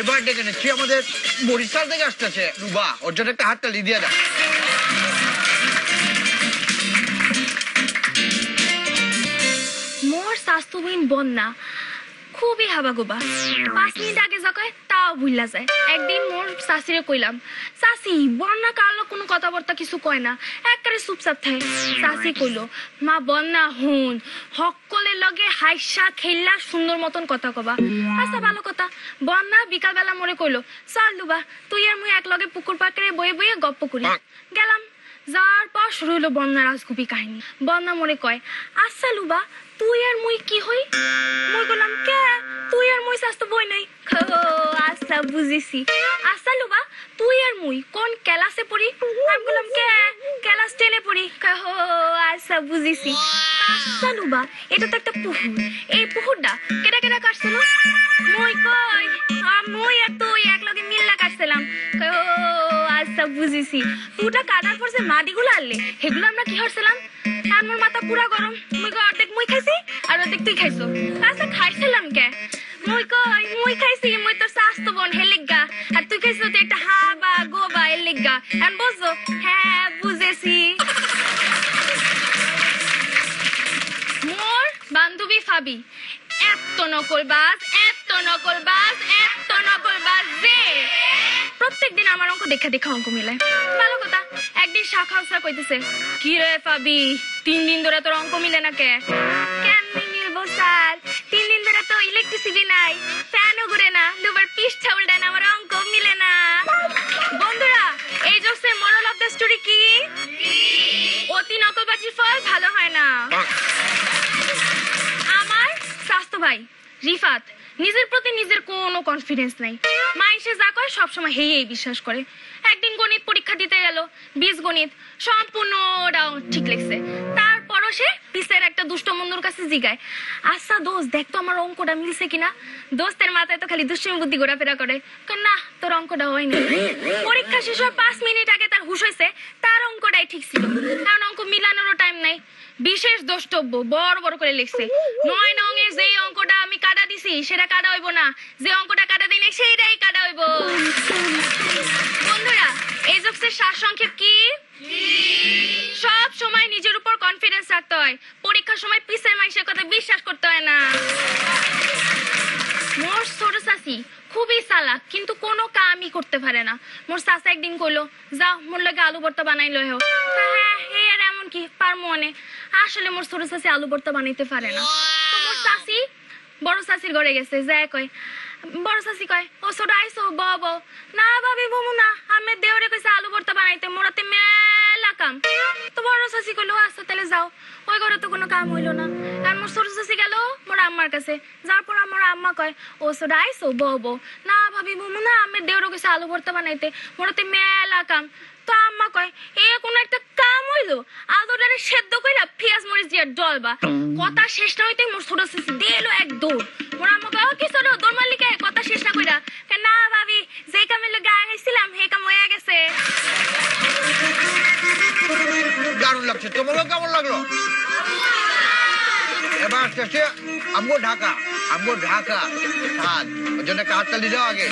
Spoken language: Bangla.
এবার ডেকে নিচ্ছি আমাদের বরিশাল থেকে আসতেছে। রুবা ওর জন্য একটা হাতটা দিয়ে দেয় মোর স্বাস্থ্যহীন বন্যা। খুবই হাবাগোবা। পাঁচ মিনিট আগে যা কয়, তাও ভুললা যায়। একদিন মোর শাশিরে কইলাম শাশি বন্যা কালো কোনো কথাবার্তা কিছু কয় না। একবারে চুপচাপ থাকে। শাশি কইলো, মা, বন্যা হুন সকলের লগে হাইসা খেললা সুন্দর মতন কথা কবা। আচ্ছা ভালো কথা। বন্যা বিকালবেলা মোরে কইলো, চল দুবা, তুই আর মুই একলগে পুকুর পাকড়ে বয়ে বয়ে গপ্প করি। গেলাম। যাওয়ার পর শুরু হলো বন্যা রাজগুপি কাহিনী। বন্যা মনে কয় আচ্ছা লুবা, তুই আর মুই কি হই? বুঝেছি। আচ্ছা লুবা তুই আর মুই কোন ক্লাসে পড়ি? আমি বললাম কে? ক্লাস টেনে পড়ি। ও আচ্ছা বুঝেছি। আচ্ছা লুবা এটা তো একটা পুকুর। এই পুকুরটা কেটা কেটা কাটছিল। মুই কই? আ, মুই আর তুই একলগে মিল্লা কাটছিলাম। ও আচ্ছা বুঝেছি। পুটা কাটার পর যে মাটিগুলো আনলে সেগুলো আমরা কি হরছিলাম আর মোর মাথা পুরা গরম। মুই কই অর্ধেক মুই খাইছি আর অর্ধেক তুই খাইছো। আচ্ছা খাইছিলাম কে? মুই কই মুই খাইছি মুই তোর স্বাস্থ্য বোন হে লিগা আর খাইছো তুই একটা হাবা গোবা এর লিগা এখন বুঝছ মোর বান্ধবী ফাবি এত এত নকলবাজ এত নকলবাজ যে প্রত্যেকদিন আমার অঙ্ক দেখা দেখা অঙ্ক মিলায় ভালো কথা, একদিন শাখা স্যার কইতেছে, কি রে ফাবি, তিন দিন ধরে তোর অঙ্ক মিলে না কে? কেমনি মিলবো স্যার তিন দিন ধরে তো ইলেকট্রিসিটি নাই ফ্যানও ঘুরে না, দুবার পিসটা উল্টায় না রিফাত, নিজের প্রতি নিজের কোনো কনফিডেন্স নাই। মাইসে যা কয় সবসময় হেই এই বিশ্বাস করে। একদিন গণিত পরীক্ষা দিতে গেল, বীজ গণিত, সম্পূর্ণ ওটাও ঠিক লিখছে তারপরও সে পিসের একটা দুষ্ট বন্ধুর কাছে জিগায়। আচ্ছা দোস্ত, দেখ তো আমার অঙ্কটা মিলছে কিনা। দোস্তের মাথায় তো খালি দুষ্টমি বুদ্ধি ঘোরাফেরা করে। না, তোর অঙ্কটা হয়নি। পরীক্ষা শেষ হওয়ার পাঁচ মিনিট আগে তার হুশ হয়েছে, তার অঙ্কটাই ঠিক ছিল। কারণ অঙ্ক মিলানোরও টাইম নাই। বিশেষ দ্রষ্টব্য, বড় বড় করে লিখছে। নয় নঙের যে অঙ্কটা আমি কাটা দিছি সেটা কাটা হইব না। যে অঙ্কটা কাটা দিই নাই সেইটাই কাটা হইব। বন্ধুরা, এই জোকসের সার সংক্ষেপ কি? সব সময় নিজের উপর কনফিডেন্স রাখতে হয়। পরীক্ষার সময় পিসের মানুষের কথা বিশ্বাস করতে হয় না। মোর ছোট চাষি খুবই চালাক, কিন্তু কোনো কামই করতে পারে না। মোর চাষা একদিন কইলো যা মোর লাগে আলু ভর্তা বানাই লই হোক হ্যাঁ এই আর এমন কি পার মনে আসলে মোর ছোট চাষি আলু ভর্তা বানাইতে পারে না। তো মোর চাষি বড় চাষির ঘরে গেছে যায় কয় বড় চাষি কয় ও ছোট আইসো ব ব। না ভাবি বমু না আমি দেওরে কইছে আলু ভর্তা বানাইতে মোরাতে মেলা কাম। তো বড় চাষি কইলো আচ্ছা তাহলে যাও। ওই ঘরে তো কোনো কাম হইল না। আর মোর ছোট চাষি গেল মোর আম্মার কাছে। যার পর আমার আম্মা কয় ও ছোট আইসো ব ব। না ভাবি বমু না আমি দেওরে কইছে আলু ভর্তা বানাইতে মোরাতে মেলা কাম। তো আম্মা কয় এ কোন একটা কাম হইল আলুটারে সেদ্ধ কইরা পেঁয়াজ মরিচ দিয়ে ডলবা। কথা শেষ না হইতে মোর ছোট চাষি দারুণ লাগছে। তোমারও কেমন লাগল? এবার আসতেছে আমগো ঢাকা আমগো ঢাকা সাত ওর জন্য কাজটা দাও আগে।